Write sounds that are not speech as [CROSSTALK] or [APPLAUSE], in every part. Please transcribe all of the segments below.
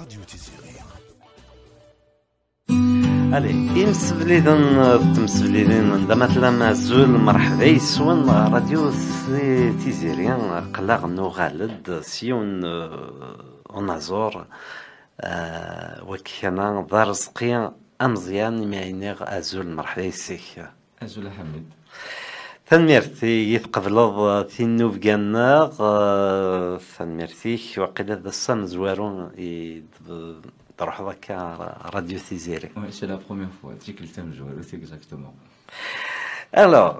راديو تيزيري الي يمسفليدن تمسفليدن دا مثلا مازول مرحبا يسون راديو تيزيريان قلاغ نو غالد سيون اونازور وكينا دار رزقي امزيان ميعينيغ ازول مرحبا يسيك ازول حميد Tanemmirt i tqebleḍ tinufga-nneɣ. Tanemmirt-ik. Waqila. C'est exactement. Alors,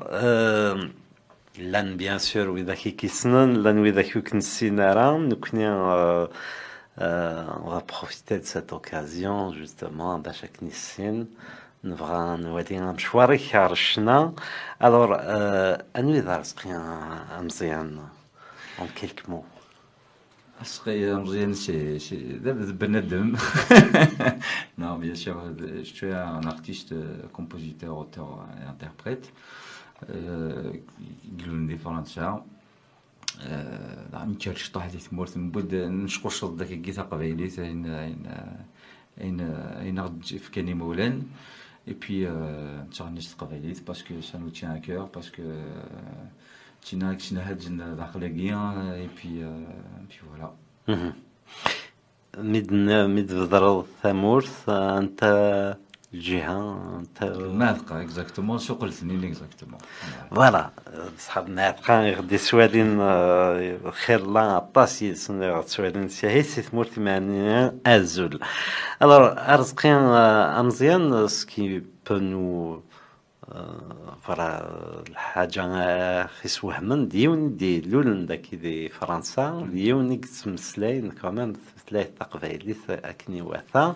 llan bien sûr on va profiter de cette occasion justement bash ad. نبغى نولي مشواري كارشنا الور انوي دار سقيا مزيان اون كيلك مو سقيا مزيان سي سي دابا بنادم نو بيان سور سوي ان ارتيست كومبوزيتور اوتور انتربريت قلون دي فرنسا نتشارج طاح دي ثمورت نبود نشقوش ضدك كيتا قبايليت اين اين اين اين غد فكاني مولان Et puis, euh, parce que ça nous tient à cœur, parce que Tina Tina et puis, euh, puis voilà. مد مد بضرب ثامورث انت الجهة انت ناطقة اكزاكتومون شو قلتني اكزاكتومون فوالا صحاب ناطقة غدي سوالين خير لا عطاس يسن سوالين سي ثمورتي معني أزول. الوغ ارزقين أمزيان سكي بو نو فوالا الحاجة خيس وهمن ديون دي لول داكي دي فرنسا ديون تمسلاين كمان tutlayt taqbaylit akken iwata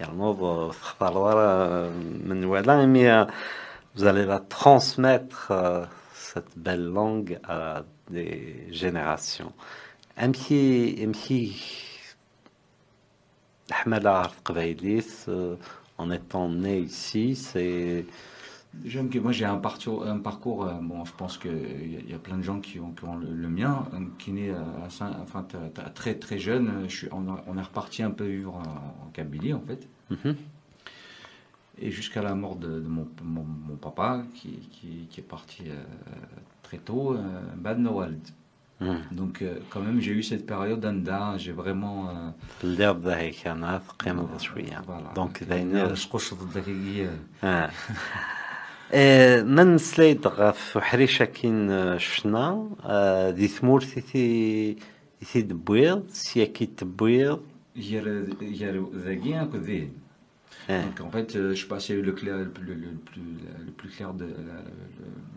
yerneḍ textar wara menwala imi vous allez la transmettre euh, cette belle langue à des générations. Jeune, moi j'ai un parcours, euh, bon, je pense qu'il y, y, a plein de gens qui ont, le, mien, qui est né à, enfin, très très jeune. On, est reparti un peu vivre en, en Kabylie en fait. Et jusqu'à la mort de, mon, papa, qui, est parti euh, très tôt, euh, Bad Nowald. Mm. Donc, quand même, j'ai eu cette période d'Anda, j'ai vraiment. L'herbe voilà. Donc. Je que [LAUGHS] من سلايد غاف حريشة كين شنا دي ثمور ثي ثي دبويض سياكي تبويض ير ير ذاكي اكو ذي Donc en fait, je sais pas si le, clair, le, le, le, plus, le plus clair de la,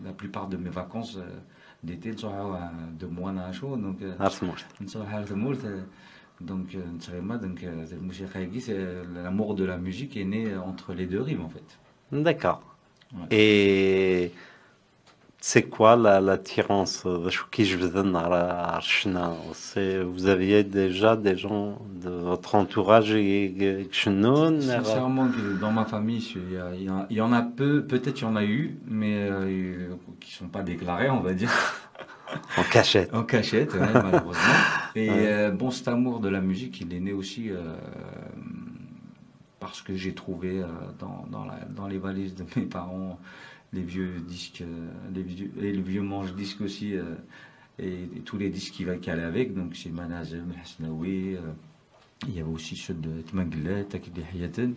la plupart de mes vacances d'été, de mois à chaud. Donc, donc, donc l'amour de la musique est né entre les deux rives en fait. D'accord. Ouais. Et c'est quoi l'attirance Vous aviez déjà des gens de votre entourage Sincèrement, dans ma famille, il y, en a peu, peut-être il y en a eu, mais euh, qui ne sont pas déclarés, on va dire. [LAUGHS] En cachette. en cachette, ouais, malheureusement. [LAUGHS] Et ouais. euh, bon, cet amour de la musique, il est né aussi euh, parce que j'ai trouvé euh, dans, dans, la, dans, les valises de mes parents les vieux disques, les vieux, et le vieux manche-disque aussi, euh, et, et, tous les disques qui, qui allaient avec. Donc c'est Manazem, Hasnaoui, euh, il y avait aussi ceux de Tmanglet, Akidi Hayaten.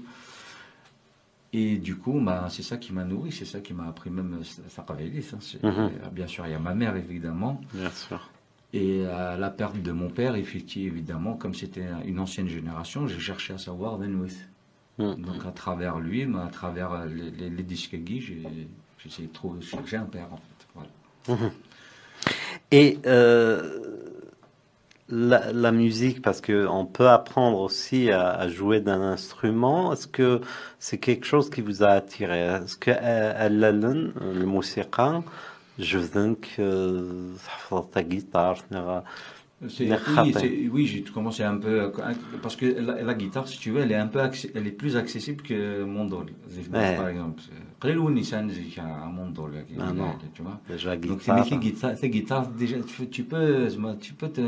Et du coup, bah, c'est ça qui m'a nourri, c'est ça qui m'a appris même Sakavelis. Hein, mm -hmm. Bien sûr, il y a ma mère, évidemment. Bien sûr. Et à la perte de mon père, évidemment, comme c'était une ancienne génération, j'ai cherché à savoir Venwith. -hmm. Donc à travers lui, à travers les, les, les disques Guy, j'ai trouver, j'ai un père en fait. Voilà. -hmm. Et euh, la, la, musique, parce qu'on peut apprendre aussi à, à jouer d'un instrument, est-ce que c'est quelque chose qui vous a attiré? Est-ce que le musica, je veux que ta guitare, oui, oui j'ai commencé un peu parce que la, la, guitare, si tu veux, elle est un peu, elle est plus accessible que mon dol, ouais. par exemple. Après le Nissan, j'ai un mon tu vois. Donc c'est guitare, c'est guitare déjà, tu, peux, tu peux te,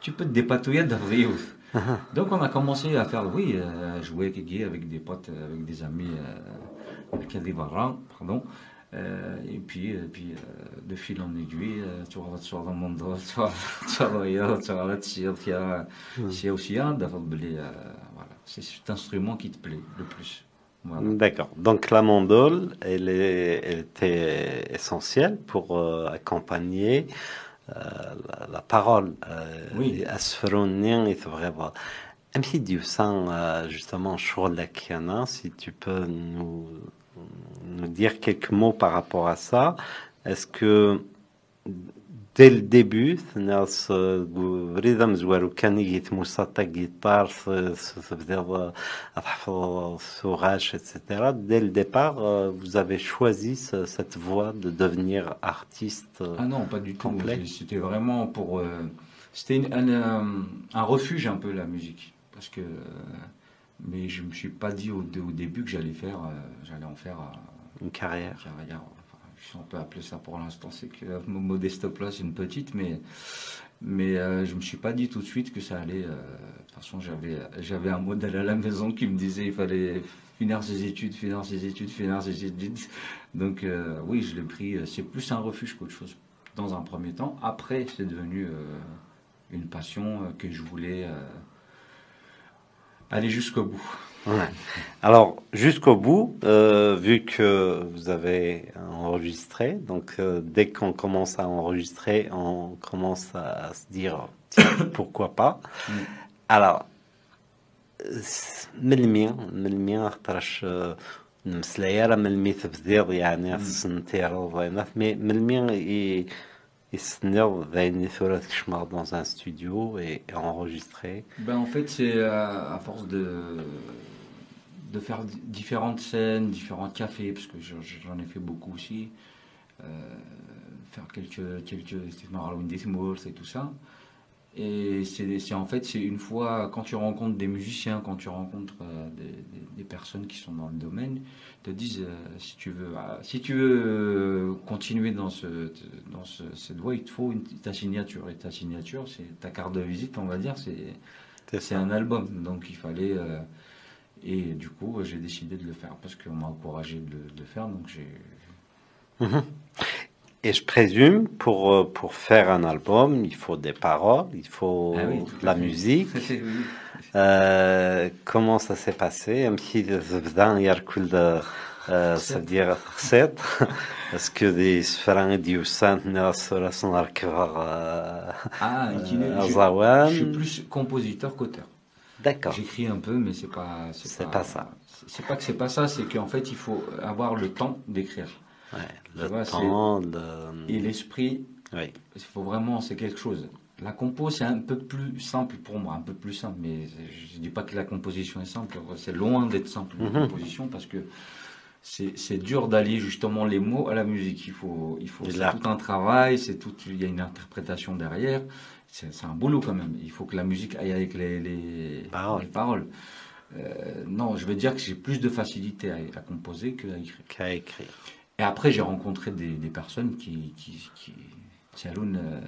tu peux te dépatouiller de rire. [LAUGHS] Donc on a commencé à faire, oui, euh, à jouer avec des potes, avec des amis, avec des barons, pardon. Euh, et puis, et puis euh, de fil en aiguille, tu vas tu vas monde, tu vas [LAUGHS] tu vas tu vas tu vas tu aussi un d'avoir voilà, c'est cet instrument qui te plaît le plus. Voilà. D'accord. Donc la mandole, elle, est, elle était essentielle pour euh, accompagner euh, la, la, parole. Euh, oui. Asferonien et vraiment. Même si Dieu justement, Chourlakiana, si tu peux nous nous dire quelques mots par rapport à ça Est-ce que dès le début, الناس بريدة مزوار وكان يتموسى تا guitare, تبدا تحفظ السوغاش etc. Dès le départ, vous avez choisi cette voie de devenir artiste Ah non, pas du tout. C'était vraiment pour... C'était un, un, refuge un peu la musique. Parce que... Mais je me suis pas dit au, au début que j'allais faire, j'allais en faire une carrière. carrière on peut appeler ça pour l'instant, c'est que modeste place, une petite, mais mais euh, je me suis pas dit tout de suite que ça allait. Euh, de toute façon, j'avais j'avais un modèle à la maison qui me disait il fallait finir ses études, finir ses études, finir ses études. Donc euh, oui, je l'ai pris. C'est plus un refuge qu'autre chose dans un premier temps. Après, c'est devenu une passion que je voulais aller jusqu'au bout. Alors, jusqu'au bout, euh, vu que vous avez enregistré, donc euh, dès qu'on commence à enregistrer, on commence à se dire [COUGHS] pourquoi pas. Mm. Alors, من المية من المية خاطرش نمسلايا راه من المية تبديض يعني خص نتيرو مي من المية dans un studio et enregistrer ben, En fait, c'est à, force de, de faire différentes scènes, différents cafés, parce que j'en ai fait beaucoup aussi, euh, faire quelques, quelques Halloween et tout ça. Et c'est en fait, c'est une fois, quand tu rencontres des musiciens, quand tu rencontres euh, des, personnes qui sont dans le domaine, te disent euh, si tu veux, euh, si tu veux continuer dans, ce, dans ce, cette voie, il te faut ta signature. Et ta signature, c'est ta carte de visite, on va dire, c'est un album. Donc il fallait. et du coup, j'ai décidé de le faire parce qu'on m'a encouragé de, de, le faire. Donc j'ai. Mhm. Et je présume, pour, euh, pour faire un album, il faut des paroles, il faut ah la musique. [LAUGHS] Euh, comment ça s'est passé c'est-à-dire recette. Est-ce que des sphérins ne sont Ah, je, je suis plus compositeur qu'auteur. D'accord. J'écris un peu, mais c'est pas. C'est pas, pas, ça. C'est pas que c'est pas ça, c'est qu'en fait, il faut avoir le temps d'écrire. Ouais, le temps, Et l'esprit, oui. il faut vraiment, c'est quelque chose. La compo, c'est un peu plus simple pour moi, un peu plus simple, mais je ne dis pas que la composition est simple, c'est loin d'être simple la mhm. composition parce que c'est dur d'allier justement les mots à la musique. Il faut, il faut tout un travail, c'est tout, il y a une interprétation derrière. C'est un boulot quand même. Il faut que la musique aille avec les, les paroles. Les paroles. Euh, non, je veux dire que j'ai plus de facilité à, à composer qu'à écrire. Qu'à écrire. Et après, j'ai rencontré des, des, personnes qui, qui, qui Tialoun, euh,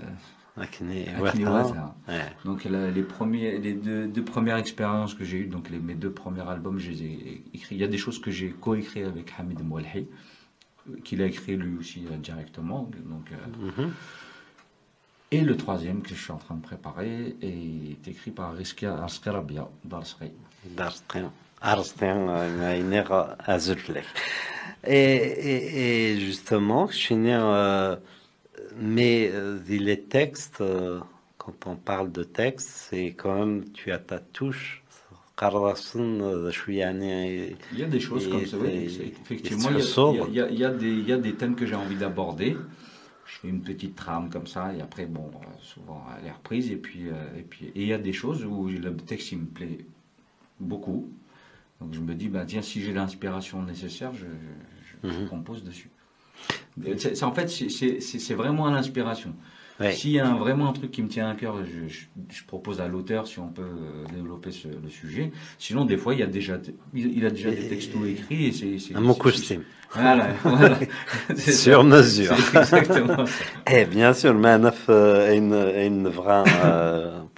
Donc les premiers, les deux, deux premières expériences que j'ai eues, donc les, mes deux premiers albums, je les ai écrits. Il y a des choses que j'ai coécrit avec Hamid Moualhi, qu'il a écrit lui aussi euh, directement. Donc, euh, mm-hmm. Et le troisième que je suis en train de préparer est écrit par Riskia Askarabia d'Arsri. D'Arsri. Arsri, une erreur et, et, justement, euh, mais euh, les textes, euh, quand on parle de texte, c'est quand même, tu as ta touche. Il y a des choses comme ça, oui. Effectivement, il y, a, il, y a, des, il y a des thèmes que j'ai envie d'aborder. Je fais une petite trame comme ça, et après, bon, souvent, elle est reprise. Et puis, et puis et il y a des choses où le texte, il me plaît beaucoup. Donc je me dis, bah, tiens, si j'ai l'inspiration nécessaire, je, mhm. compose dessus. Euh, C en fait, c'est vraiment l'inspiration. S'il y a vraiment un truc qui me tient à cœur, je, propose à l'auteur si on peut euh, développer le sujet. Sinon, des fois, il y a déjà, il, a déjà des textes écrits c'est un mot costume. Voilà. [LAUGHS] [LAUGHS] Sur ça. mesure. Exactement. Ça. [LAUGHS] Eh, bien sûr, le manaf est euh, une, une vraie.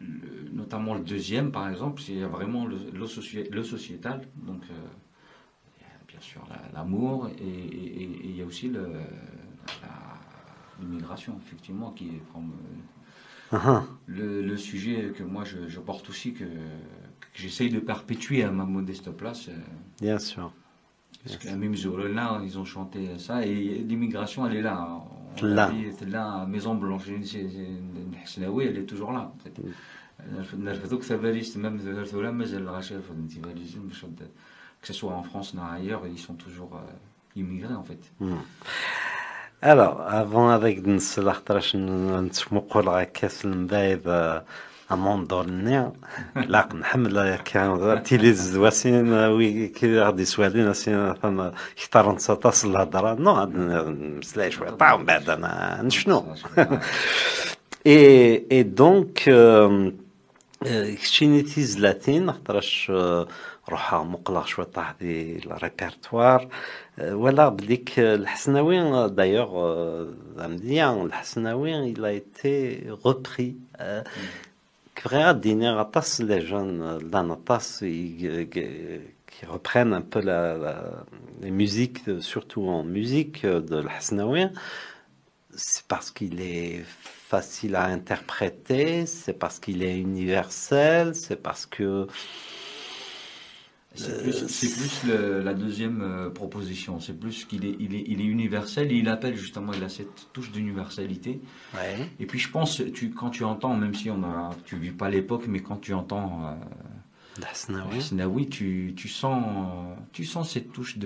le, notamment le deuxième, par exemple, a vraiment le, le, le sociétal, donc euh, bien sûr l'amour, et, il y a aussi l'immigration, effectivement, qui est comme, uh -huh. le, sujet que moi je, je porte aussi, que, que j'essaye de perpétuer à ma modeste place. Euh, bien sûr. Parce que même là, ils ont chanté ça, et l'immigration, elle est là Là. là, Maison Blanche, elle est toujours là. En fait. que ce soit en France ou ailleurs, ils sont toujours euh, immigrés en fait. Hmm. Alors, avant avec نسلح تراش نتمقوا لغا كاس المبايب امون دورني لا نحمل كان تيلي زواسين وي كي غادي سوالين سين فما اختار نتصل الهضره نو نسلاي شوية طاو من بعد أنا نشنو اي اي دونك كشيني تيزلاتين خاطرش روحها مقلق شوية طاح دي الريبرتوار ولا بديك الحسناوي دايوغ مزيان الحسناوي il a été repris qui ad les jeunes dans qui reprennent un peu la, la, les musiques, euh, surtout en musique euh, de l'Hasnaoui, c'est parce qu'il est facile à interpréter, c'est parce qu'il est universel, c'est parce que c'est plus, la deuxième euh, proposition. C'est plus qu'il est, universel et il appelle justement, il a cette touche d'universalité. Et puis je pense, quand tu entends, même si on a, tu vis pas l'époque, mais quand tu entends euh, Dasnaoui, Dasnaoui tu, tu, sens, cette touche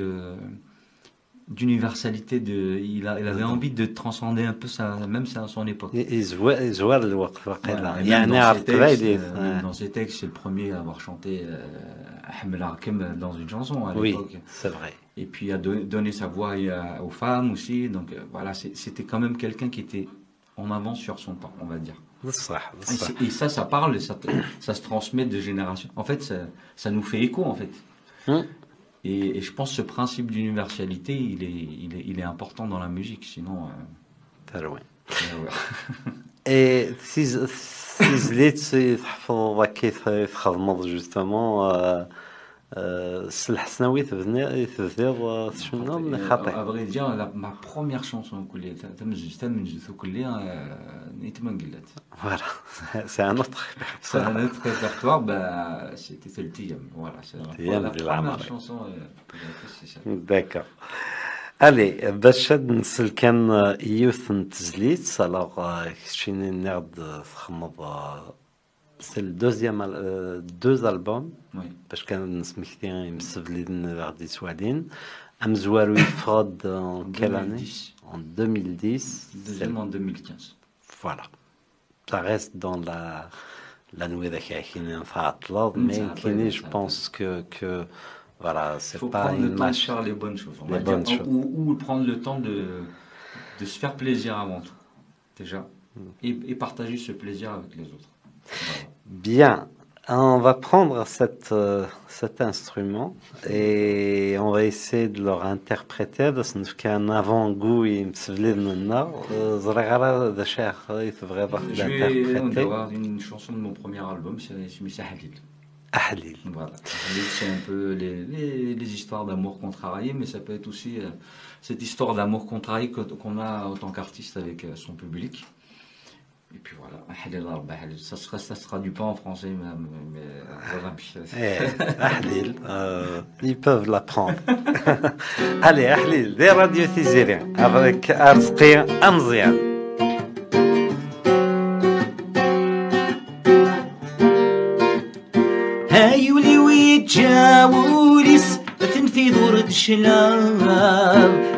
d'universalité il, avait envie de transcender un peu sa même son époque voilà, et même dans, ses dans ses textes c'est le premier à avoir chanté euh, Hakim dans une chanson à l'époque. oui c'est vrai. Et puis à donner sa voix aux femmes aussi. Donc euh, voilà c'était quand même quelqu'un qui était en avance sur son temps on va dire. Et, et ça ça parle ça, [COUGHS] ça se transmet de génération. En fait ça, ça nous fait écho en fait. Hum. Et, et, je pense que ce principe d'universalité, il est, il, est, il est important dans la musique, sinon... Euh... [LAUGHS] Et si si تحفظ كيف تخدمض جوستومون الحسناوي تبني تبديض شنو من خاطئ à vrai dire ma première chanson كلية تمجد تمجد كلية نيت ما قلت voilà [LAUGHS] c'est un autre c'est un autre répertoire bah c'était Celtium voilà c'est la première chanson d'accord Allez, باش هاد النسل كان يوث نتزليت الوغ كشيني نعد تخمض c'est le deuxième, euh, deux albums. Oui. Parce qu'un smichtien, il me souvenait de Verdi Swadin. Amzouarou [COUGHS] Frod en quelle année En 2010. Deuxième en 2015. Voilà. Ça reste dans la, la nouvelle Khachine en mais Kini, je pense que, que voilà, c'est pas une match. de faire les bonnes choses. les bonnes dire, choses. Ou, ou, prendre le temps de, de se faire plaisir avant tout, déjà. Mm. Et, et partager ce plaisir avec les autres. Voilà. Bien, on va prendre cette, euh, cet instrument et on va essayer de leur interpréter parce qu'il y a un avant-goût et Je vais avoir une chanson de mon premier album, c'est Ahlil. Ahlil. Voilà. C'est un peu les, les, les histoires d'amour contrariées, mais ça peut être aussi euh, cette histoire d'amour contrarié qu'on a en tant qu'artiste avec euh, son public. Et puis voilà, ça sera, ça sera du pas en français, même, mais eh, Ahlil, euh, ils peuvent l'apprendre. [LAUGHS] Allez, Ahlil, des radios avec Arzqi Amzian. بشلام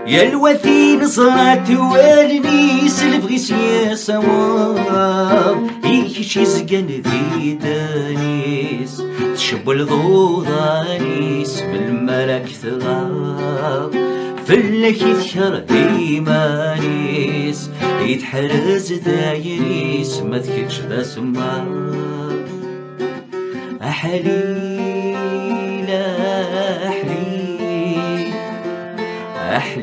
يا الوثين صلات والني سلف غيس يا سواب إيش يزقن في دانيس؟ تشب الغوضانيس بالملك ثغاب فلك يذكر إيمانيس يتحرز دايريس ما ذكرش ذا سمار أحليس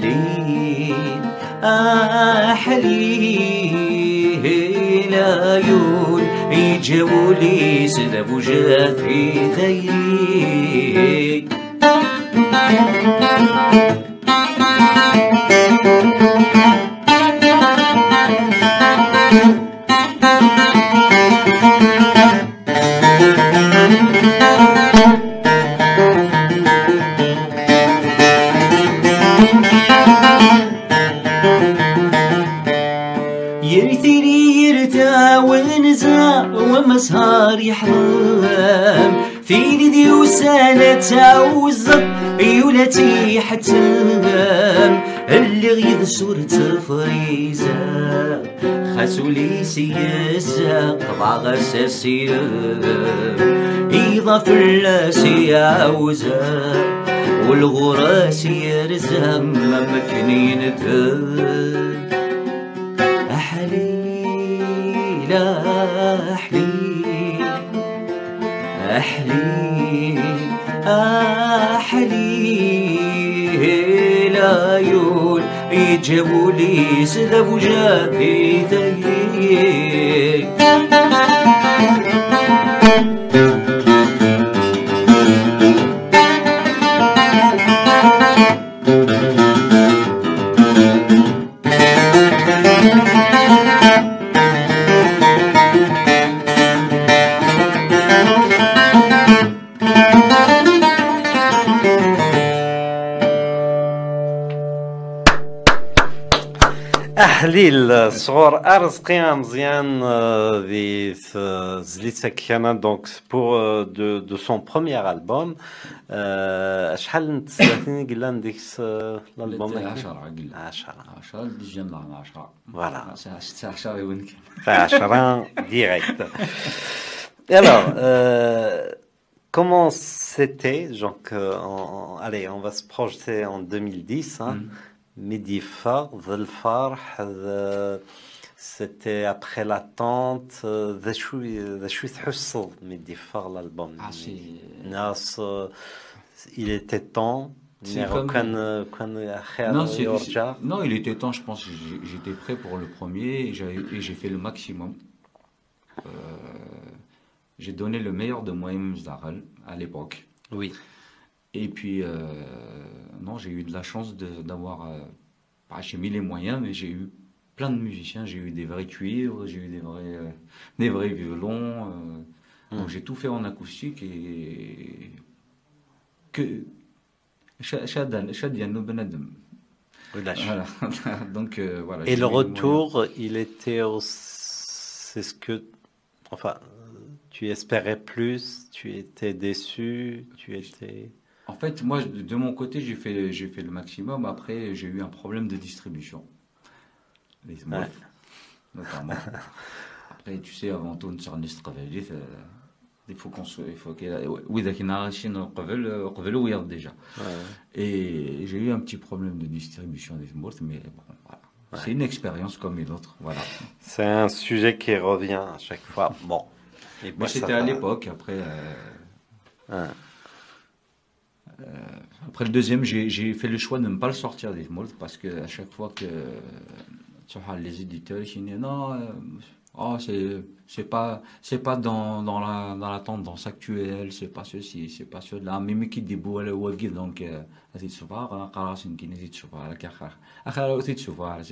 الدين أحليه آه، لا يول يجو لي سلب في ذيلي Thank you. يحرم فيني ديوسانا تعوزت حتى حتم اللي غيد صورة فريزة خاسو لي سياسة قبع غرسة إيضا فلاسي عوزة والغراس يرزم مكنين يندم أحليه آه، أحليه العيون يجولي سلف جابي تهيه أحليل صغور أرزقي مزيان في زليتها كيانا دونك بور دو دو سون بروميير ألبوم شحال نتسلاتني قلنا نديك الألبوم 10 قلنا 10 10 ديجا 10 Voilà. 16 يمكن Enfin, Charin, direct. Et alors, euh, comment c'était donc, euh, en- allez, on va se projeter en 2010. Hein, Medifar, Médifort, Velfort, euh, c'était après l'attente. Je euh, suis Hustle, Médifort, l'album. Ah, Nas, euh, il était temps. Comme... Quand, quand... Non, non, il était temps, je pense. J'étais prêt pour le premier et j'ai fait le maximum. Euh... j'ai donné le meilleur de moi-même à l'époque. Oui. Et puis, euh, non, j'ai eu de la chance d'avoir, euh, j'ai mis les moyens, mais j'ai eu plein de musiciens. J'ai eu des vrais cuivres, j'ai eu des vrais, euh, des vrais violons. Donc j'ai tout fait en acoustique et que voilà. [LAUGHS] Donc euh, voilà. Et le retour, il était c'est ce que enfin tu espérais plus, tu étais déçu, tu étais en fait, moi, de mon côté, j'ai fait, j'ai fait le maximum. Après, j'ai eu un problème de distribution. Les Smurfs, notamment. Après, tu sais, avant tout, il faut qu'on soit. Il faut qu'il déjà. Et j'ai eu un petit problème de distribution des Smurfs, mais bon, voilà. C'est une expérience comme une autre. Voilà. C'est un sujet qui revient à chaque fois. Bon. Et Moi, c'était à l'époque. Après, euh, Ouais. Euh, après le deuxième, j'ai fait le choix de ne pas le sortir des molles parce que à chaque fois que les éditeurs disent non, euh, oh, c'est pas c'est pas dans, dans, la, dans la tendance actuelle, c'est pas ceci, c'est pas cela. Même qui dit bon, le wagi donc c'est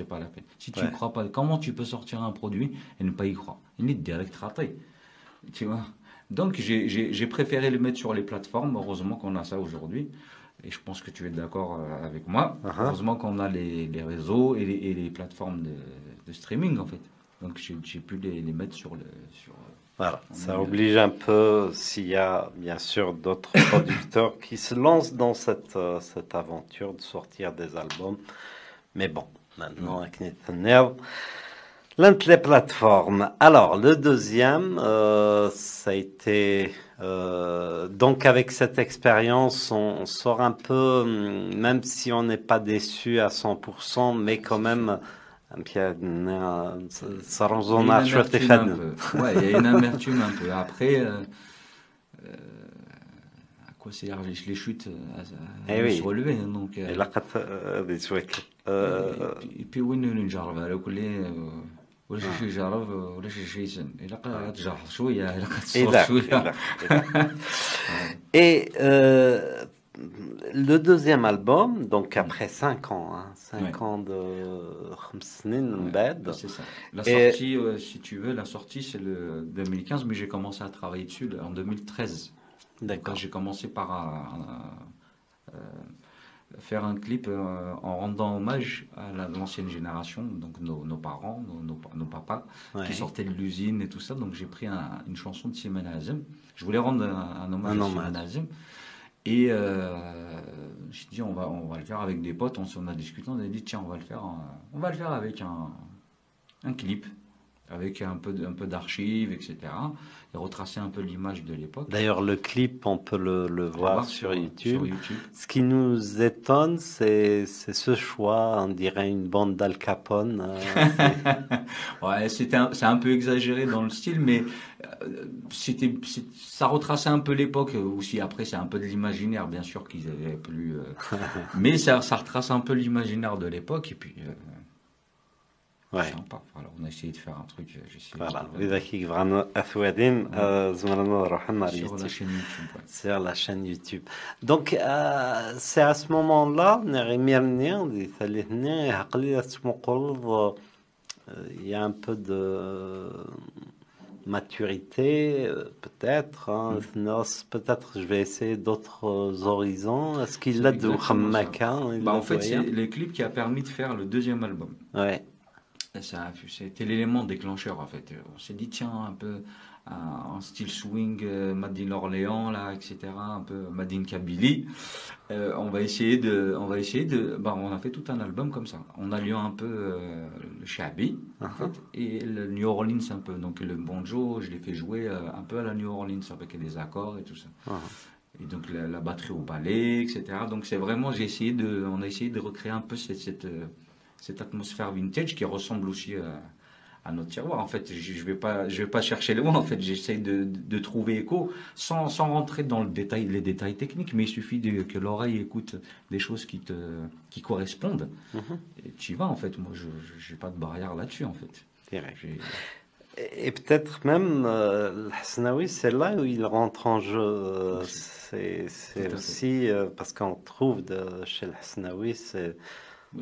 pas la peine. Si tu ne ouais. crois pas, comment tu peux sortir un produit et ne pas y croire? Il est direct raté, tu vois? Donc j'ai- préféré le mettre sur les plateformes. Heureusement qu'on a ça aujourd'hui. Et je pense que tu es d'accord euh, avec moi. Uh-huh. Heureusement qu'on a les, les réseaux et les, et les plateformes de, de streaming en fait. Donc j'ai pu les, les mettre sur le sur, Voilà, ça oblige un peu s'il y a bien sûr d'autres [LAUGHS] producteurs qui se lancent dans cette, euh, cette aventure de sortir des albums. Mais bon, maintenant avec Netanyahu, l'un L'entre les plateformes. Alors, le deuxième, euh, ça a été... Euh, donc avec cette expérience, on, sort un peu, hum, même si on n'est pas déçu à 100%, mais quand même... Ça rend a il y a une amertume un peu. Après, euh, euh les chutes à, eh oui. se relever. Hein, donc, et puis, وين نجرب على كل آه، ولا شي شي يجرب آه، ولا شي شي يسن الا قد تجرب شويه الا قد تصور إذا- شويه إذا- إذا. Et euh, le deuxième album, donc après 5 ans, 5 Ouais. ans de خمس سنين من بعد, c'est ça la Et- sortie euh, si tu veux la sortie c'est le 2015 mais j'ai commencé à travailler dessus en 2013 Donc, D'accord. j'ai commencé par euh, euh, faire un clip euh, en rendant hommage à la- l'ancienne génération, donc nos, nos parents, nos, nos, nos papas, Ouais. qui sortaient de l'usine et tout ça. Donc j'ai pris un- une chanson de Simon Azem. Je voulais rendre un, un hommage à. Simon Azem. Et euh, j'ai dit on va, on va le faire avec des potes. On, s'en a discuté, on a dit tiens on va le faire, on va le faire avec un, un clip, avec un peu, de- un peu d'archives, etc. Et retracer un peu l'image de l'époque. D'ailleurs, le clip, on peut le, le voir Voir sur YouTube. sur YouTube. Ce qui nous étonne, c'est ce choix, on dirait une bande d'Al Capone. euh, [LAUGHS] Ouais, un- c'est un peu exagéré dans le style, mais euh, c'était, ça retraçait un peu l'époque aussi. Après, c'est un peu de l'imaginaire, bien sûr qu'ils avaient plus, euh, [LAUGHS] mais ça, ça retrace un peu l'imaginaire de l'époque. Et puis, euh, Ouais. Sympa. Voilà, on a essayé de faire un truc. Euh, voilà, euh, sur la chaîne YouTube. Donc, euh, c'est à ce moment-là, il y a un peu de maturité, peut-être. Hein. Mm. Peut-être je vais essayer d'autres horizons. Est-ce qu'il a de Khammaka hein, bah, En fait, c'est les clips qui a permis de faire le deuxième album. Ouais. Ça, c'était l'élément déclencheur en fait. On s'est dit tiens un peu un, un style swing, euh, Madine Orléans là, etc. Un peu Madine Kabylie. Euh, on va essayer de, on va essayer de, bah on a fait tout un album comme ça. On a lié un peu euh, le Shabi en Uh-huh. fait et le New Orleans un peu. Donc le banjo, je l'ai fait jouer euh, un peu à la New Orleans avec des accords et tout ça. Uh-huh. Et donc la, la batterie au ballet, etc. Donc c'est vraiment, j'ai essayé de, on a essayé de recréer un peu cette, cette, euh, cette atmosphère vintage qui ressemble aussi à, à notre tiroir. En fait, je je vais pas, je vais pas chercher le mot. En fait, j'essaie de, trouver écho sans, sans rentrer dans le détail, les détails techniques. Mais il suffit de- que l'oreille écoute des choses qui te, qui correspondent. Mhm. Et tu y vas en fait. Moi, je, j'ai pas de barrière là-dessus en fait. Et peut-être même euh, Hasnaoui, c'est là où il rentre en jeu. C'est aussi euh, parce qu'on trouve de, chez le Hasnaoui, c'est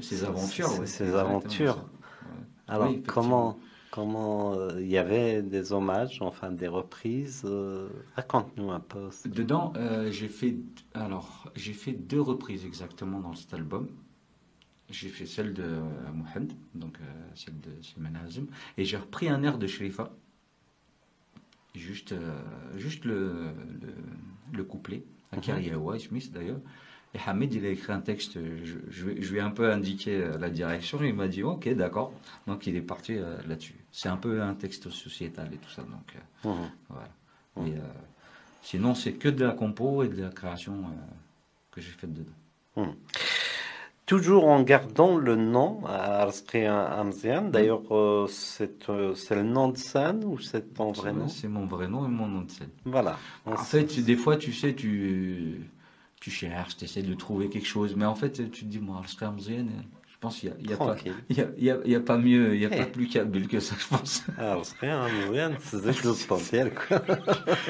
Ces aventures. ouais, ces aventures. Ouais. Alors, Oui, comment, comment euh, il y avait des hommages, enfin des reprises euh, Raconte-nous un peu. Dedans, euh, j'ai fait alors j'ai fait deux reprises exactement dans cet album. J'ai fait celle de Mohamed, donc celle de Salman Azem, et j'ai repris un air de Shrifa. Juste, juste le, le, le couplet, à Mhm. Smith d'ailleurs. Et Hamid, il a écrit un texte, je, je, lui- je lui ai un peu indiqué euh, la direction, il m'a dit ok, d'accord. Donc il est parti euh, là-dessus. C'est un peu un texte sociétal et tout ça, donc euh, Mhm. voilà. Et, euh, sinon, c'est que de la compo et de la création euh, que j'ai faite dedans. Toujours en gardant le nom à Arsqi Amzian. D'ailleurs, euh, c'est euh, le nom de scène ou c'est ton vrai nom C'est mon vrai nom et mon nom de scène. Voilà. En fait, des fois, tu sais, tu, tu cherches, tu essaies de trouver quelque chose, mais en fait, tu te dis, moi, Arsqi Amzian, je pense qu'il n'y a, y a, pas- y a, y a- mieux, il n'y a Eh. pas plus kabyle que ça, je pense. Arsqi Amzian, c'est des choses entières, quoi.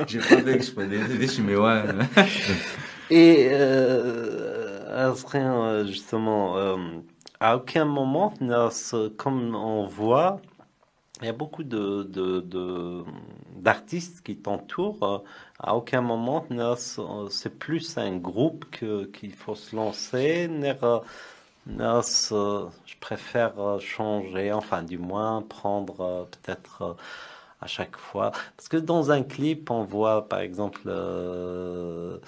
j'ai pas désolé, mais ouais. [LAUGHS] Et euh, justement, euh, à aucun moment, comme on voit, il y a beaucoup de, de, de- d'artistes qui t'entourent. À aucun moment, c'est plus un groupe qu'il faut se lancer. Je préfère changer, enfin, du moins, prendre peut-être. à chaque fois. Parce que dans un clip, on voit par exemple euh,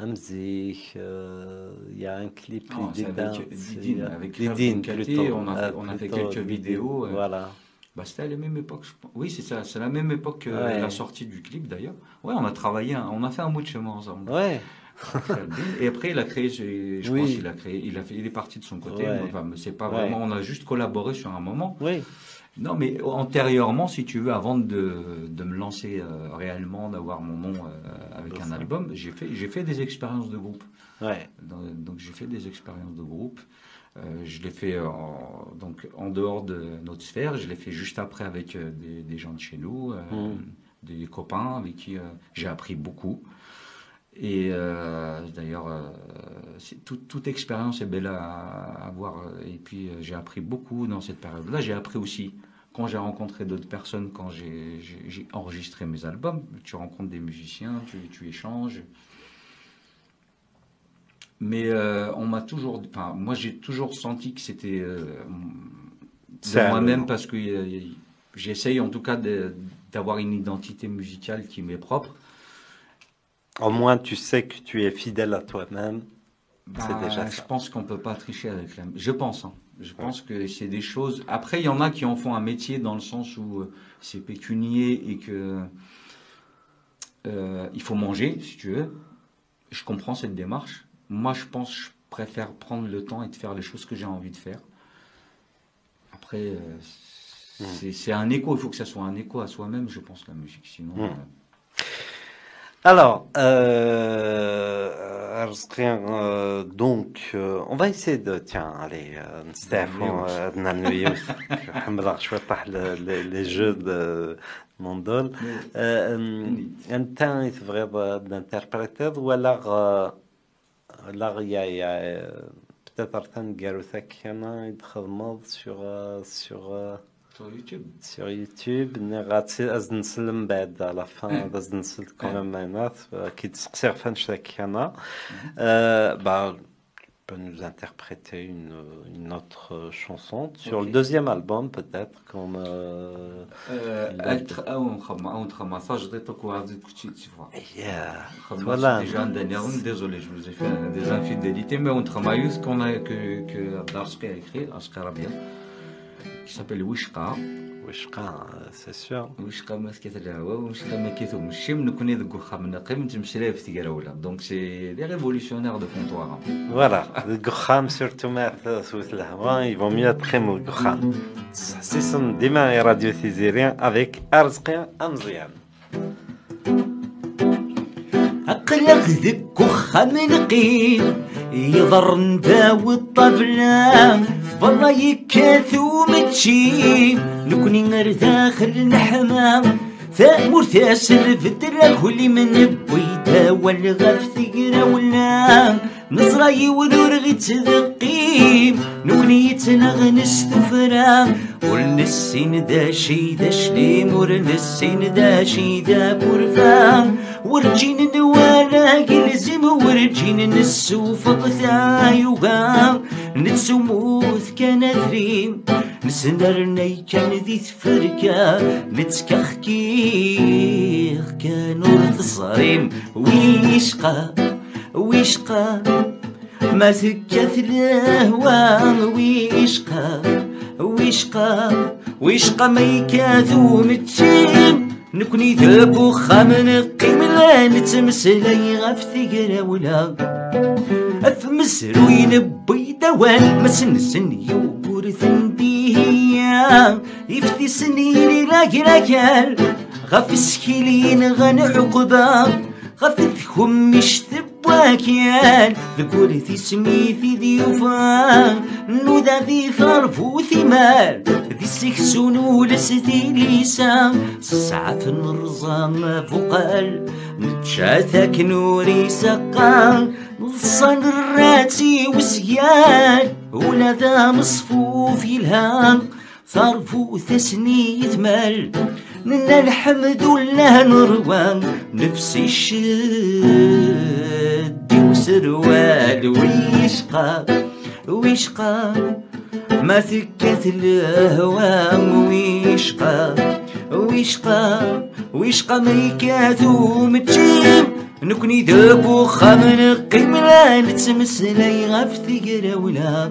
Amzik, euh, il y a un clip c'est Didin, avec Didine, avec Didine, plutôt, on a fait- euh, on a fait plutôt quelques vidéos, euh. Voilà. Bah, c'était à la même époque, je pense. Oui, c'est ça, c'est la même époque que Ouais. la sortie du clip d'ailleurs. Ouais, on a travaillé, on a fait un bout de chemin ensemble. Ouais, [LAUGHS] Et après, il a créé, je, je Oui. pense qu'il a créé, il a fait, il est parti de son côté. Ouais. Enfin, c'est pas Ouais. vraiment, on a juste collaboré sur un moment. oui. Non, mais antérieurement, si tu veux, avant de, de me lancer euh, réellement, d'avoir mon nom euh, avec un album, j'ai fait, j'ai fait des expériences de groupe. Ouais. Dans- donc j'ai fait des expériences de groupe. Euh, je l'ai fait en, donc en dehors de notre sphère. Je l'ai fait juste après avec des, des gens de chez nous, euh, Mm. des copains avec qui j'ai appris beaucoup. Et euh, d'ailleurs, euh, toute, expérience est belle à, avoir. Et puis euh, j'ai appris beaucoup dans cette période-là. J'ai appris aussi quand j'ai rencontré d'autres personnes, quand j'ai enregistré mes albums. Tu rencontres des musiciens, tu, tu échanges. Mais euh, on m'a toujours, enfin, moi j'ai toujours senti que c'était euh, moi-même parce que euh, j'essaye en tout cas d'avoir une identité musicale qui m'est propre. Au moins, tu sais que tu es fidèle à toi-même. C'est Bah, déjà je pense qu'on peut pas tricher avec la. Je pense. hein. Je pense que c'est des choses. Après, il y en a qui en font un métier dans le sens où euh, c'est pécunier et que euh, il faut manger, si tu veux. Je comprends cette démarche. Moi, je pense, que je préfère prendre le temps et de faire les choses que j'ai envie de faire. Après, euh, c'est un écho. Il faut que ça soit un écho à soi-même, je pense, la musique. Sinon. Euh, alors, euh, euh donc, euh, on va essayer de. Tiens, allez, euh, Stéphane, [LAUGHS] je vais les jeux de Mondol. Un temps, il bah, d'interpréter, ou alors, peut-être un il sur. sur sur YouTube. sur YouTube نغاتي از نسلم بعد على فان Mm. از نسل Mm. كون ماينات كي تسقسي فانش ذاك انا Euh, bah tu peux nous interpréter une, une autre chanson sur le Ok. deuxième album peut-être comme euh, Euh, أو نخمم أو نخمم مساج ديتك وغادي تكتشي تشوفها. yeah. Voilà. Voilà. Déjà un dernier round, désolé, je vous ai fait euh, des infidélités, mais on travaille ce qu'on a, que, que Abdarski a écrit, Askar Rabia, qui s'appelle وشقة وشقة سي سيغ وشقة ما سكت الهواء وشقة ما كيثومش الشم نكوني ذوك الخام قيمة مشري في تقراولا دونك سي لي ريفوليسيونير دو كونتوار فوالا القخام سيرتو ما ثوث الهواء يفو ميا تخيم القخام تحسسن ديما راديو تيزيريان افيك ارزقي امزيان أقلق ذك وخم نقيل يضر نداو الطفلة والله يكاثو متشي لكني نار داخل الحمام ثامور تاسل في الدراك ولي من بويتا والغف ثقرا ولا. نزراي ودور غي تذقيم نكني تنغنس ثفرا ورنسين دا شي دا شليم ورنسين دا شي دا برفام ورجين نوالا يلزم ورجين نسو فقثا يوغا نتسو موث كان ثريم نسنرني كان ذي تفركا نتكخكيخ كانوا تصريم ويشقى ويشقى ما ثكت الهوى ويشقى ويشقى ويشقى ما يكاثو متشيم نكوني ذاب وخامن قيملا تمسلي غف ثقرا ولا. أثمس روين دوان ما سنسن يوبور ثنديهيا. يفتي سنين راكي راكال غف سكيلين غن عقبا ثكم مش ثب باكيال ذكوري في سمي في ديوفان نودا ذي ثرفو ثمال ذي سيكسون ولستي ليسان سسعة ما فقال نتشاثك نوري سقان نصان الراتي وسيان ولا ذا مصفوف يلهان. ثرفو ثسني ثمال منا الحمد لله نروان. نفسي الشد وسروال ويشقى ويشقى. ما ثكت الهوى ويشقى ويشقى ويشقى ميكاثو متشيم نكوني ذاك وخا منقي ملا نتمسلي غف ثقرا ولا.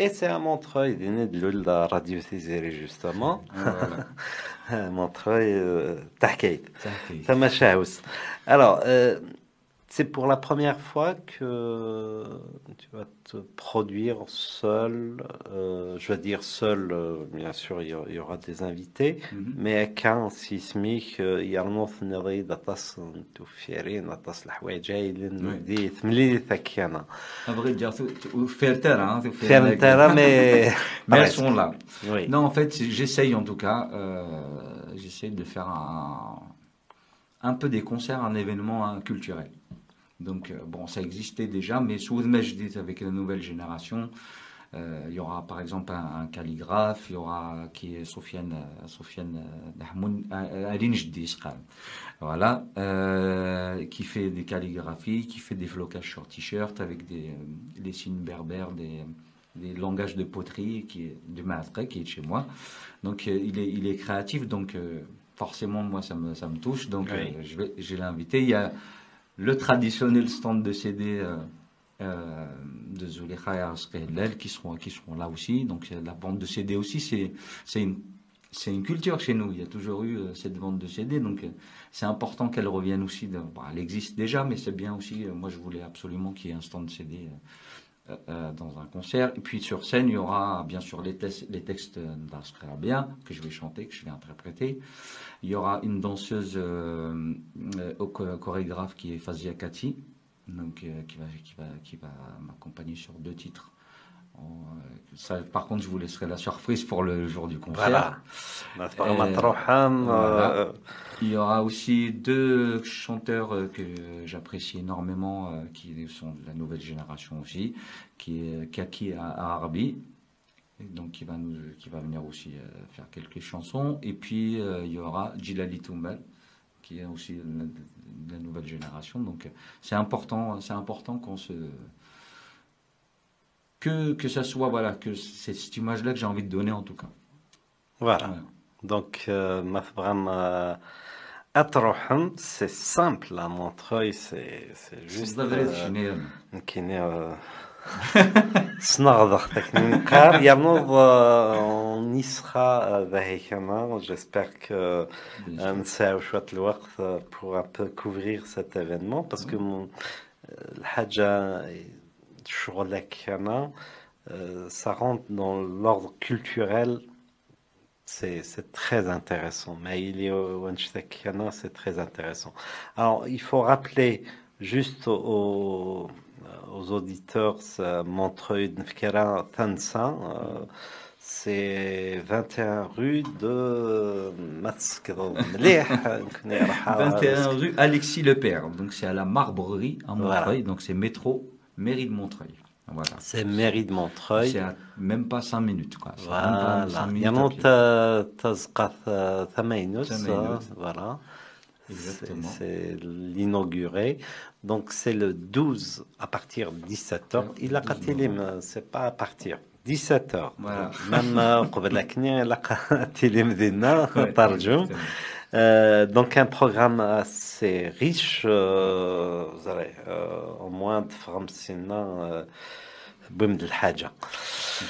et c'est à Montreuil ديني دلول راديو سيزيري justement Voilà. Montreuil euh, تحكيت Ça fait- Ça Machaus. Alors, euh, c'est pour la première fois que tu vas te produire seul. euh, je veux dire seul, euh, bien sûr, il y, aura- il y aura des invités, Mhm. mais كان سيسميك يرنوث نضيد أطاس توفيرين أطاس الحوايج جايلين Oui. دي ثملي ثكينا À vrai dire, tu- tu- ou faire terre, hein, tu fais فهم avec- ترى mais Mais elles sont là. Oui. Non, en fait, j'essaye en tout cas, euh, j'essaye de faire un, un peu des concerts, un événement hein, culturel. Donc, euh, bon, ça existait déjà, mais sous Mejdit, avec la nouvelle génération, euh, il y aura par exemple un, un calligraphe, il y aura qui est Sofiane, euh, Sofiane Nahmoun, voilà, euh, qui fait des calligraphies, qui fait des flocages sur t-shirt avec des, des signes berbères, des, des langages de poterie qui est du Maatrek, qui est de chez moi. Donc il, est, il est créatif, donc euh, forcément moi ça me, ça me touche. Donc Oui. je vais, je l'ai invité. Il y a le traditionnel stand de CD euh, euh, de Zulekha et Arskelel qui seront, qui seront là aussi. Donc la bande de CD aussi, c'est une, culture chez nous. Il y a toujours eu euh, cette vente de CD. Donc c'est important qu'elle revienne aussi. Bon, elle existe déjà, mais c'est bien aussi. moi je voulais absolument qu'il y ait un stand de CD. Euh, euh, dans un concert. Et puis sur scène, il y aura bien sûr les, tes- les textes d'Askrabia que je vais chanter, que je vais interpréter. Il y aura une danseuse euh, chorégraphe qui est Fazia Kati, donc, qui va, qui va, qui va m'accompagner sur deux titres. Euh, par contre, je vous laisserai la surprise pour le jour du concert. Voilà. Euh, il y aura aussi deux chanteurs euh, que j'apprécie énormément, qui sont de la nouvelle génération aussi, qui est Kaki Arabi, donc qui va, venir aussi faire quelques chansons. Et puis, il y aura Jilali Toumbal, qui est aussi de la nouvelle génération. Donc, c'est important, important qu'on se que, que ça soit, voilà, que c'est cette image-là que j'ai envie de donner en tout cas. Voilà. Donc, euh, Mathbram euh, Atrohan, c'est simple, hein. à Montreuil, c'est juste. C'est euh, une vraie euh, [LAUGHS] Snardar, car il y a on y sera avec J'espère que c'est un chouette loir pour un peu couvrir cet événement parce que mon Hadja. Shurlakhana, euh, ça rentre dans l'ordre culturel, c'est très intéressant. Mais il y est c'est très intéressant. Alors, il faut rappeler juste aux, auditeurs euh, Montreuil Nfkara Tansa, euh, c'est 21 rue de 21 [LAUGHS] rue Alexis Lepère, donc c'est à la Marbrerie en Montreuil, donc c'est métro mairie de Montreuil. Voilà. C'est mairie de Montreuil. C'est à même pas 5 minutes quoi. C'est même pas Voilà. cinq Il minutes y a à mon pied. Tazqat Thamainus. Thamainus. Voilà. Exactement. C'est c'est l'inauguré. Donc c'est le 12 à partir de 17h. Il a 12 قتيلم c'est pas à partir 17h. Voilà. Même قبل كني لقى تيلم دينا Ouais, ترجم. exactement. Euh, donc un programme assez riche, euh, vous savez, euh, au moins de Framsina, euh, boum de الحاجة.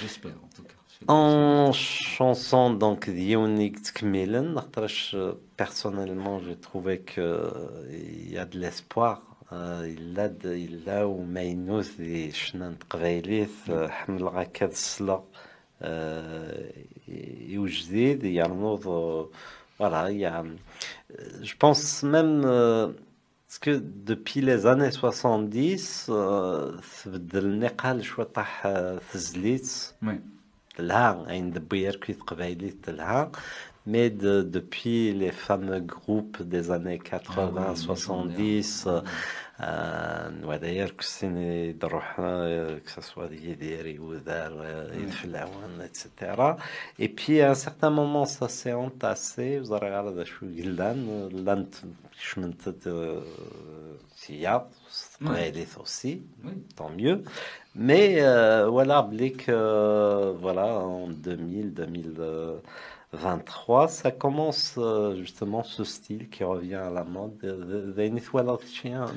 J'espère en tout cas. C'est- En chanson donc Dionik Tkmilen, خاطرش, euh, personnellement j'ai trouvé que euh, il y a de l'espoir. Euh, il a de, il a ou ماينوس دي شنان تقبايليت euh, حمل غاكا الصلا وجديد يرنوض euh, voilà, il y a, euh, je pense même euh, que depuis les années 70, euh, mais de, depuis les fameux groupes des années ah 80-70. ouais, d'ailleurs que c'est né de Rohan, euh, que ce soit Yediri, Oudar, Yedfelawan, etc. Et puis à un certain moment, ça s'est entassé. Vous aurez regardé شو قلنا لانت شمنت théâtre, Ouais. c'est aussi, Oui. tant mieux. Mais euh, voilà, Blick, euh, voilà, en 2000, 2023, ça commence euh, justement ce style qui revient à la mode. euh,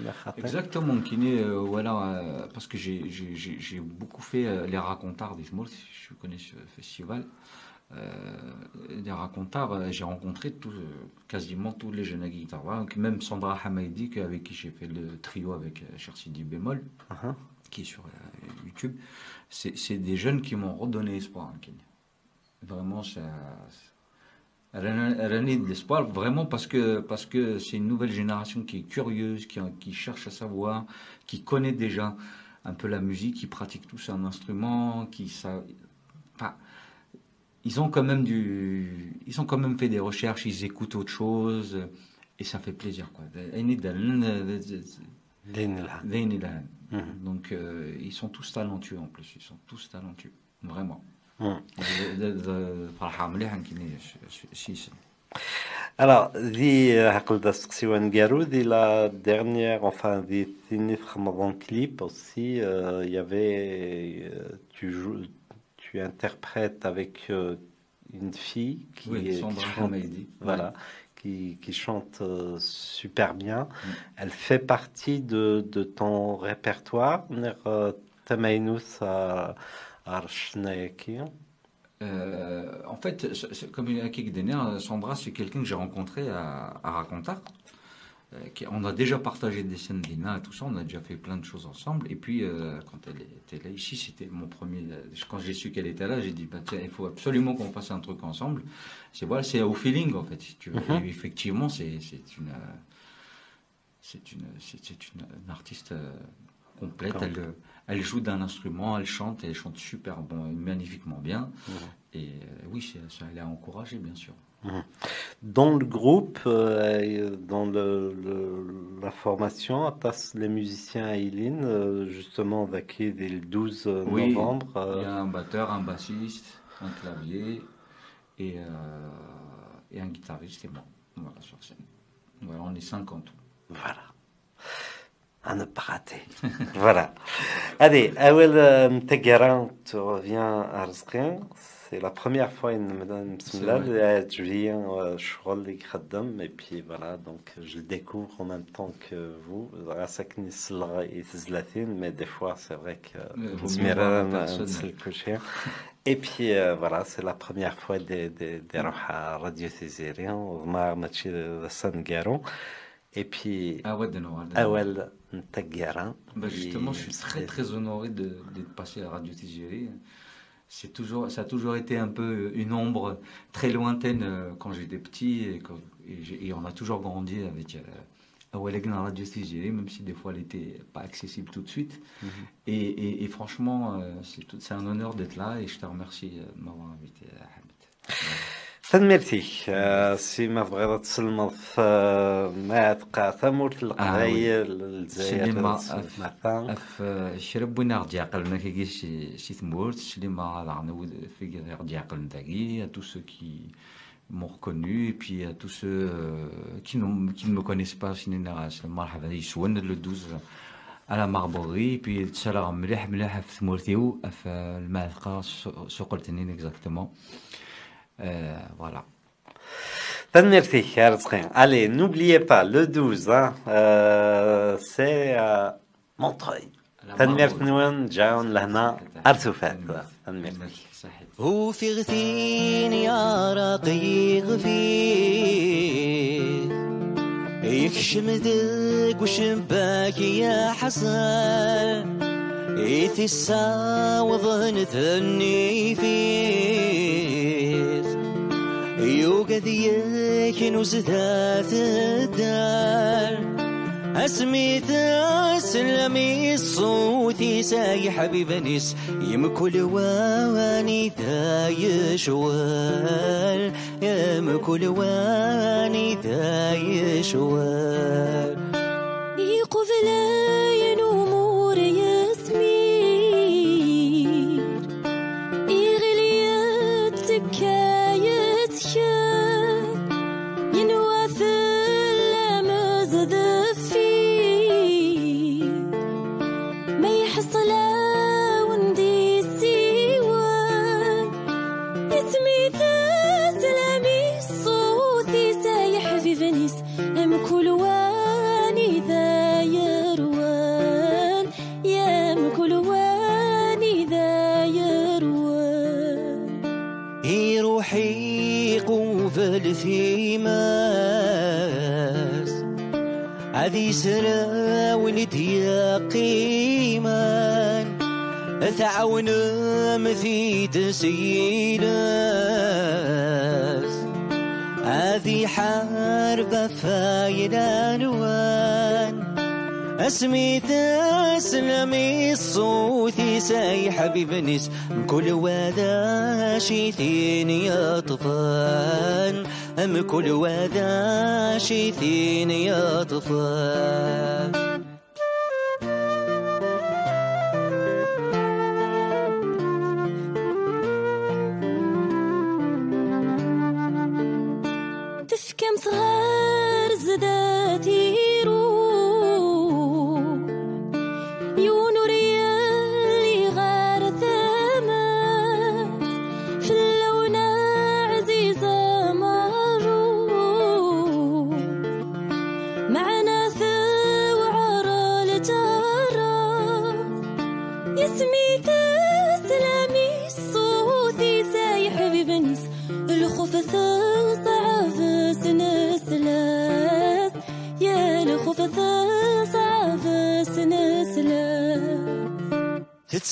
Merhaten. Exactement, Kiné, euh, voilà, euh, parce que j'ai- beaucoup fait euh, les racontards des Smalls, si je connais ce festival. Euh, les racontards, euh, j'ai rencontré tout, euh, quasiment tous les jeunes guitares. Donc, même Sandra Hamaidi, avec qui j'ai fait le trio avec euh, Cher Sidi Bémol, Uh-huh. qui est sur euh, YouTube, c'est des jeunes qui m'ont redonné espoir en Kenya. Vraiment, ça. René de l'espoir, vraiment parce que parce que c'est une nouvelle génération qui est curieuse, qui, qui cherche à savoir, qui connaît déjà un peu la musique, qui pratique tous un instrument, qui ça, enfin, ils ont quand même du, ils ont quand même fait des recherches, ils écoutent autre chose et ça fait plaisir quoi. Mhm. Donc euh, ils sont tous talentueux en plus, ils sont tous talentueux, vraiment. Mhm. فرحة مليحة كيني سيسن Alors, dit Hakulda Siwan Garou, dit la dernière, enfin, dit Tinif Ramadan clip aussi, euh, il y avait, euh, tu joues, tu interprètes avec euh, une fille qui, Oui, est- qui Sandra chante, Hamaidi. voilà, qui, qui chante euh, super bien. Mm. Elle fait partie de, de ton répertoire, euh, Tamainous à Arshnaeki. euh, en fait, comme il y a quelques années, Sandra, c'est quelqu'un que j'ai rencontré à, à Raconta. Euh, qui- on a déjà partagé des scènes d'Ina et tout ça, on a déjà fait plein de choses ensemble. Et puis, euh, quand elle était là ici, c'était mon premier. Quand j'ai su qu'elle était là, j'ai dit bah, tiens, il faut absolument qu'on fasse un truc ensemble. C'est voilà, c'est au feeling en fait. Si tu veux. Et effectivement, c'est une. euh, C'est une, une, une artiste euh, complète. Elle, euh, elle joue d'un instrument, elle chante, et elle chante super bon, magnifiquement bien. Et euh, oui, ça, elle a encouragé, bien sûr. Dans le groupe, euh, dans le, le- la formation, Atas, les musiciens à Eileen, euh, justement, Vaki, dès le 12 Oui, novembre. Il y a un batteur, un bassiste, un clavier et, et un guitariste et moi. Voilà, sur scène. Voilà, on est cinq en tout. Voilà. À ne pas rater. [LAUGHS] voilà. Allez, Awel euh, Mtegaran, tu reviens à Rzqin. C'est la première fois une madame Bismillah, je viens euh, Shrol et Khaddam, et puis voilà, donc je le découvre en même temps que vous. Rasakni et mais des fois c'est vrai que la personne. c'est le coucher. Et puis euh, voilà, c'est la première fois des des des Radio Tizérien, Omar Machi de San-Garon. Et puis Ah ouais, de Noël. Awel Mtegaran. Bah, justement, je suis très très honoré de- d'être passé à Radio TGV. C'est toujours, ça a toujours été un peu une ombre très lointaine euh, quand j'étais petit et, quand- et j'ai- et on a toujours grandi avec euh, Awelegen à Radio TGV, même si des fois elle n'était pas accessible tout de suite. Mhm. Et, et- et franchement, euh, c'est un honneur d'être là et je te remercie euh, de m'avoir invité. [LAUGHS] تنمرتيك سيما بغيض تسلمض ما تقع ثمورت القضايا الجزائر سيما اف شرب وين غادي يعقل ما كيجيش شي ثمورت سيما العنود في غادي يعقل داكي تو سو كي m'ont reconnu, et puis à tous ceux qui, qui ne me connaissent pas, le 12 à la Marborie, puis Tchalar Mleh Mleh à Thmourtiou, à Malka, sur exactement. فوالا تنمرتي يا رزقين allez n'oubliez pas le 12 hein, euh, c'est à Montreuil. تنمرت نوان جاون لهنا أرتفات تنمرتي صحيح وفي غثين يا رقيق فيه يكشم ذق وشباك يا حسن يتساوض نثني فيه يوجد يكنز ذات الدار. أسميت أسلمي صوتي ساي حبيب نس يمكل واني داي شوال يمكل واني داي شوال قفلان زرا ولدي قيما ثعون مثي تسيلاس هذه حرب فايلان اسمي تسلمي الصوت ساي حبيب نس. كل وذا شيثين يا طفان أم كل وذا شيثين يا طفان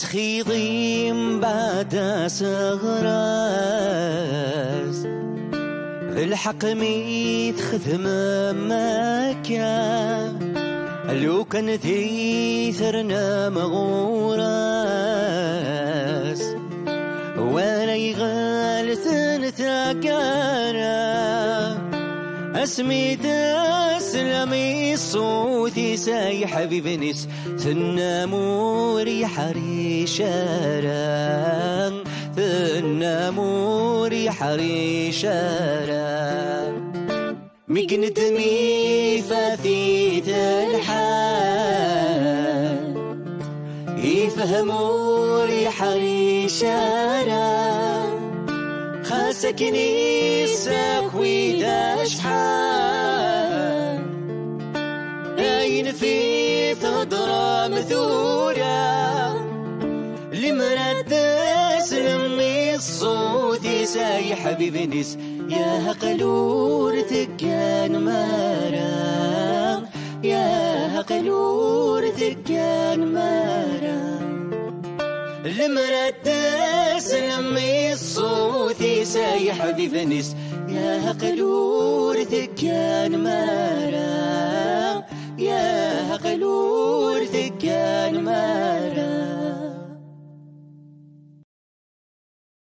سخيضيم بعد سغراس الحق ميت خدم مكة. لو كان ثيثرنا مغوراس وأنا يغال ثنتا اسمي دار لميس صوتي ساي حبيب نس تناموري حريشارا تناموري حريشارا مكنت ميفاثيت الحال يفهموري حريشارا خاسكني ساكوي داشحال تضرى مثورة لمرد سلمي الصوت ساي حبيب نس يا قلور تكان مارا. يا قلور تكان مارا. المرد سلمي الصوت ساي حبيب نس يا قلور تكان مارا. يا غلول دكان مارا